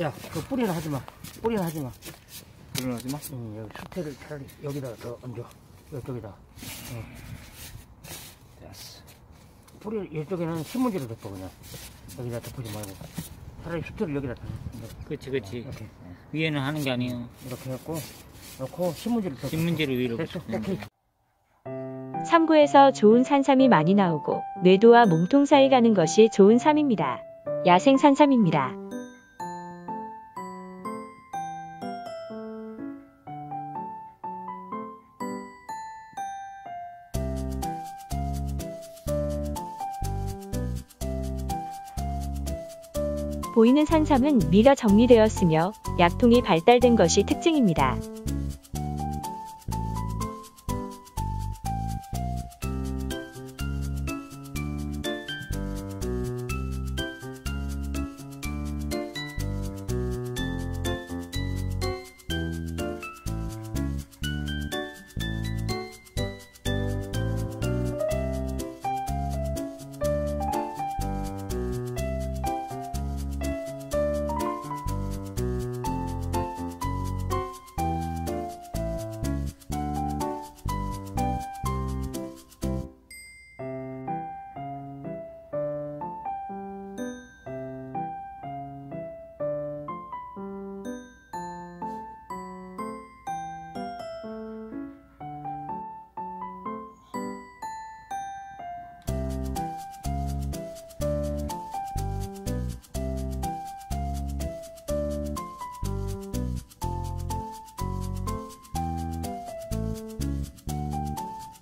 야, 그 뿌리는 하지 마. 뿌리는 하지 마. 일어나지 마. 응, 여기 수태를 차라리 여기다 더 얹어. 이쪽에다. 응. 됐어. 뿌리 이쪽에는 신문지를 덮어 그냥. 여기다 덮지 말고. 차라리 수태를 여기다 덮어. 그렇지, 그렇지. 이렇게 위에는 하는 게 아니에요. 이렇게 해갖고 넣고 신문지를 덮어. 신문지를 위로 됐어. 오케이. 삼구에서 좋은 산삼이 많이 나오고 뇌도와 몸통 사이 가는 것이 좋은 삼입니다. 야생 산삼입니다. 보이는 산삼은 미가 정리되었으며 약통이 발달된 것이 특징입니다.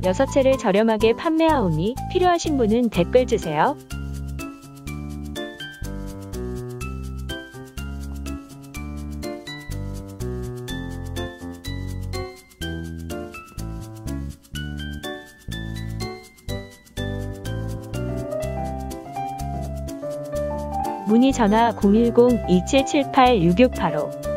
여섯 채를 저렴하게 판매하오니 필요하신 분은 댓글 주세요. 문의 전화 010-2778-6685